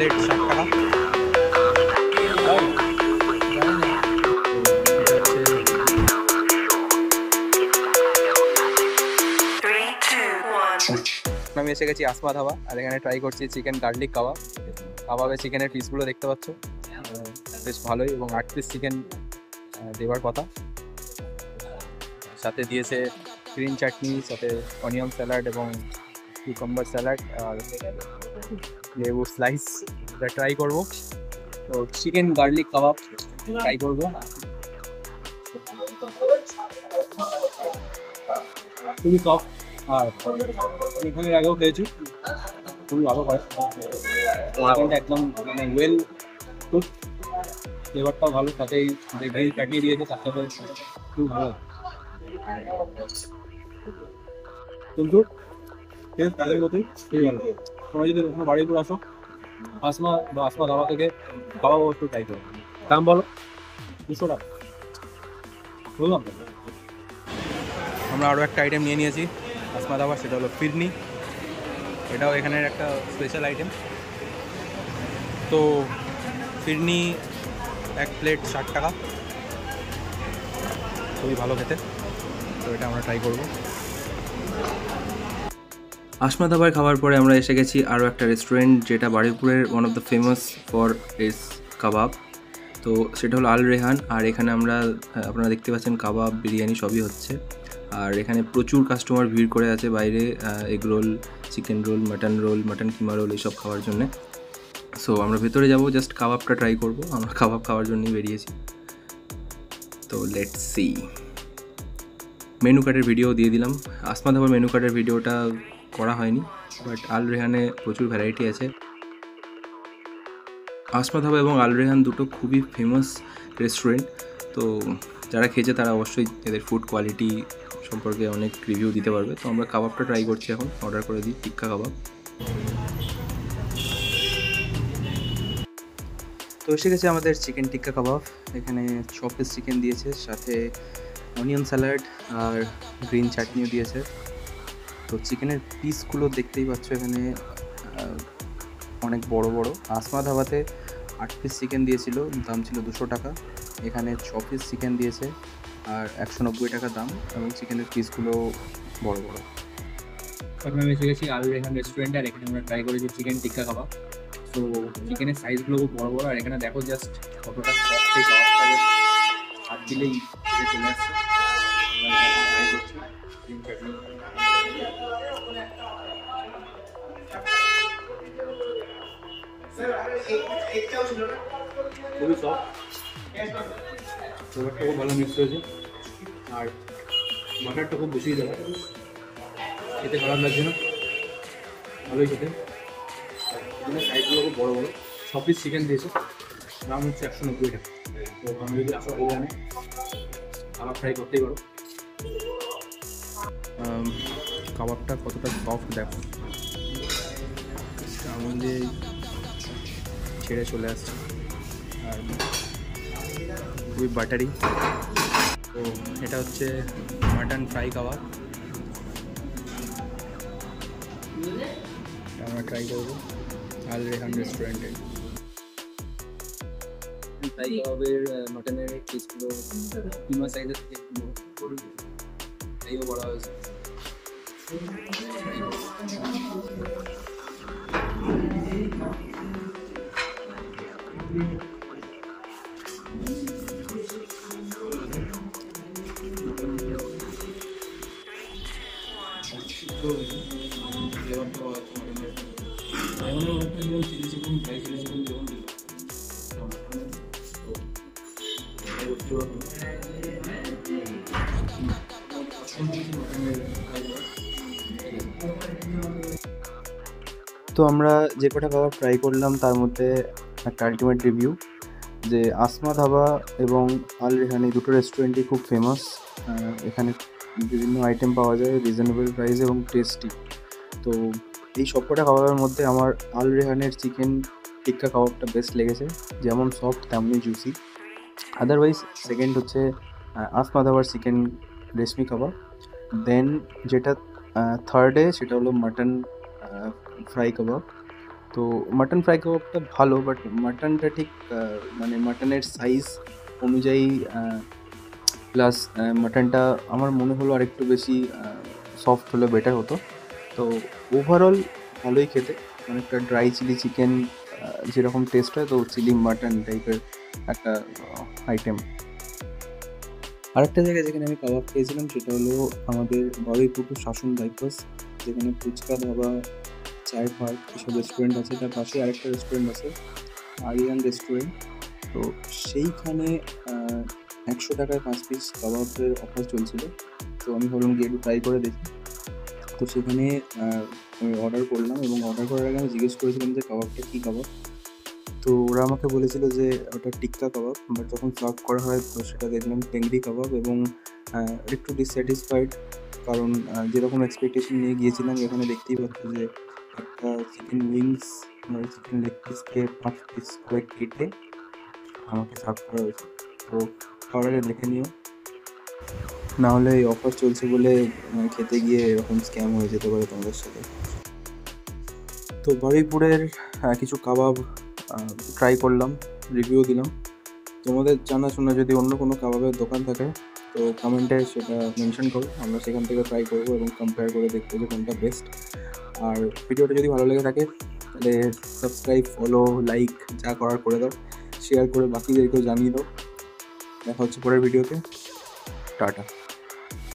Plate ষাট. আমি এসে গেছি আসমা ধাবা আর এখানে ট্রাই করছি চিকেন গার্লিক কাবাব। কাবাবে চিকেনের পিসগুলো দেখতে পাচ্ছ। বেশ ভালোই এবং আট পিস চিকেন দেওয়ার কথা। সাথে দিয়েছে গ্রিন চাটনি সাথে অনিয়ন স্যালাড এবং কিউকাম্বার স্যালাড আর লেবু স্লাইস এটা ট্রাই করব তো চিকেন গার্লিক কাবাব ট্রাই করব খুবই সফট আর আমি এখানে এর আগেও খেয়েছি খুবই ভালো হয় চিকেনটা একদম মানে ওয়েল কুক ফ্লেভারটাও ভালো সাথে এই যে গ্রিল কাটিয়ে দিয়েছে তার সাথে খুব ভালো কিন্তু টেস্ট তাদের মতোই খুবই ভালো তোমরা যদি কখনো বাড়ির উপর আসো, আসমা বা আসমা ধাবা থেকে খাওয়া অবশ্যই ট্রাই করো দাম বলো। দুশো টাকা বুঝলাম আমরা আরও একটা আইটেম নিয়ে নিয়েছি। আসমা ধাবা সেটা হলো ফিরনি এটাও এখানের একটা স্পেশাল আইটেম তো ফিরনি এক প্লেট ষাট টাকা। খুবই ভালো খেতে। তো এটা আমরা ট্রাই করব। আসমা ধাবার খাওয়ার পরে আমরা এসে গেছি আরও একটা রেস্টুরেন্ট যেটা বারুইপুরের one of the famous for its kebab তো সেটা হলো আল রেহান, আর এখানে আমরা আপনারা দেখতে পাচ্ছেন কাবাব বিরিয়ানি সবই হচ্ছে। আর এখানে প্রচুর কাস্টমার ভিড় করে আছে বাইরে egg roll chicken roll mutton roll mutton keema roll এইসব খাওয়ার জন্যে। সো আমরা ভেতরে যাব জাস্ট কাবাবটা ট্রাই করব। আমরা কাবাব খাওয়ার জন্যই বেরিয়েছি। তো লেটস সি মেনু কার্ডের ভিডিও দিয়ে দিলাম। আসমা ধাবার মেনু কার্ডের ভিডিওটা করা হয়নি বাট আল রেহানে প্রচুর ভ্যারাইটি আছে। আসমা ধাবা এবং আল রেহান দুটো খুবই ফেমাস রেস্টুরেন্ট তো যারা খেয়েছে তারা অবশ্যই এদের ফুড কোয়ালিটি সম্পর্কে অনেক রিভিউ দিতে পারবে। তো আমরা কাবাবটা ট্রাই করছি এখন অর্ডার করে দিই, টিক্কা কাবাব। তো এসে গেছে আমাদের চিকেন টিক্কা কাবাব। এখানে ছ পিস চিকেন দিয়েছে, সাথে অনিয়ন স্যালাড আর গ্রিন চাটনিও দিয়েছে। তো চিকেনের পিসগুলো দেখতেই পাচ্ছ এখানে অনেক বড় বড়। আসমা ধাবাতে আট পিস চিকেন দিয়েছিল, দাম ছিল দুশো টাকা। এখানে ছ পিস চিকেন দিয়েছে, আর একশো নব্বই টাকা দাম, এবং চিকেনের পিসগুলো বড় বড়। এখন আমি এসে গেছি আল রেহান রেস্টুরেন্টে আর এখানে আমরা ট্রাই করেছি চিকেন টিক্কা কাবাব তো চিকেনের সাইজগুলো খুব বড় বড়, আর এখানে দেখো জাস্ট কতটা হাত দিলেই চলে আসছে। খুবই সফট ফ্লেভারটা খুব ভালো মিক্স হয়েছে। আর বাটারটা খুব বেশি দেওয়া। খেতে খারাপ লাগছে না। ভালোই খেতে। সাইজগুলো খুব বড়ো বড়ো। ছ পিস চিকেন দিয়েছে। দাম হচ্ছে একশো নব্বই টাকা। তো আমি যদি আসো বলে আনে কাবাব ফ্রাই করতেই পারো। কাবাবটা কতটা সফট দেখো। দিয়ে ছেড়ে চলে আসছে। আর খুবই বাটারি তো এটা হচ্ছে মাটন ফ্রাই কাবাব আমরা ট্রাই করব আল রেহান রেস্টুরেন্টে ফ্রাই কাবাবের মাটনের পিসগুলো কিমা সাইজের থেকে। এইও বড় হয়েছে চিলি চিকেন তো আমরা যে কটা খাবার ট্রাই করলাম তার মধ্যে একটা আলটিমেট রিভিউ যে আসমা ধাবা এবং আল রেহানি দুটো রেস্টুরেন্টই খুব ফেমাস এখানে বিভিন্ন আইটেম পাওয়া যায় রিজনেবল প্রাইস এবং টেস্টি তো এই সবকটা খাবারের মধ্যে আমার আল রেহানের চিকেন টিক্কা কাবাবটা বেস্ট লেগেছে, যেমন সফট তেমনই জুসি আদারওয়াইজ সেকেন্ড হচ্ছে আসমা ধাবার চিকেন রেশমি কাবাব দেন যেটা থার্ডে সেটা হলো মাটন ফ্রাই কাবাব তো মাটন ফ্রাই কাবাবটা ভালো বাট মাটনটা ঠিক মানে মাটনের সাইজ অনুযায়ী প্লাস মাটনটা আমার মনে হলো আরেকটু বেশি সফট হলে বেটার হতো। তো ওভারঅল ভালোই খেতে, অনেকটা ড্রাই চিলি চিকেন যেরকম টেস্ট হয়, তো চিলি মাটন টাইপের একটা আইটেম আরেকটা জায়গায় যেখানে আমি কাবাব খেয়েছিলাম, সেটা হলো আমাদের বারুইপুকুর শাসন বাইপাস যেখানে ফুচকা ধাবা চায়ের পার্ক এসব রেস্টুরেন্ট আছে, তার পাশে আরেকটা রেস্টুরেন্ট আছে, আরিয়ান রেস্টুরেন্ট তো সেইখানে একশো টাকায় পাঁচ পিস কাবাবের অফার চলছিল। তো আমি ভাবলাম গিয়ে একটু ট্রাই করে দেখি। তো সেখানে আমি অর্ডার করলাম এবং অর্ডার করার আগে আমি জিজ্ঞেস করেছিলাম যে কাবাবটা কী কাবাব? তো ওরা আমাকে বলেছিল যে ওটা টিক্কা কাবাব বাট যখন সার্ভ করা হয়, তো সেটা দেখলাম টেংরি কাবাব এবং একটু ডিসস্যাটিসফাইড কারণ যেরকম এক্সপেকটেশন নিয়ে গিয়েছিলাম, এখানে দেখতেই পাচ্ছি যে চিকেন উইংস মানে চিকেন লেগ পিসকে পাঁচ পিস করে কেটে আমাকে সার্ভ করা হয়েছে। তো আগে দেখে নিও। না হলে এই অফার চলছে বলে খেতে গিয়ে এরকম স্ক্যাম হয়ে যেতে পারে তোমাদের সাথে। তো বারুইপুরের কিছু কাবাব ট্রাই করলাম রিভিউ দিলাম। তোমাদের জানাশোনা যদি অন্য কোনো কাবাবের দোকান থাকে, তো কমেন্টে সেটা মেনশন করো। আমরা সেখান থেকে ট্রাই করব এবং কম্পেয়ার করে দেখব যে কোনটা বেস্ট আর ভিডিওটা যদি ভালো লেগে থাকে, তাহলে সাবস্ক্রাইব ফলো লাইক যা করার করে দাও শেয়ার করে বাকিদেরকেও জানিয়ে দাও। দেখা হচ্ছে পরের ভিডিওতে। টাটা।